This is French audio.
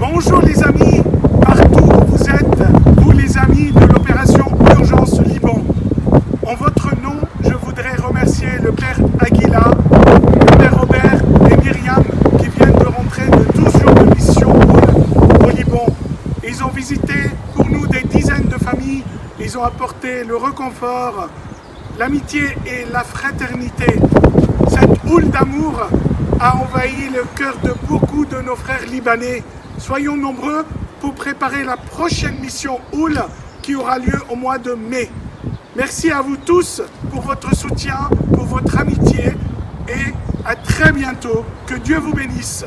Bonjour les amis, partout où vous êtes, vous les amis de l'opération Urgence Liban. En votre nom, je voudrais remercier le Père Aguila, le Père Robert et Myriam qui viennent de rentrer de 12 jours de mission au, Liban. Ils ont visité pour nous des dizaines de familles, ils ont apporté le reconfort, l'amitié et la fraternité. Cette houle d'amour a envahi le cœur de beaucoup de nos frères libanais. Soyons nombreux pour préparer la prochaine mission Houle qui aura lieu au mois de mai. Merci à vous tous pour votre soutien, pour votre amitié et à très bientôt. Que Dieu vous bénisse.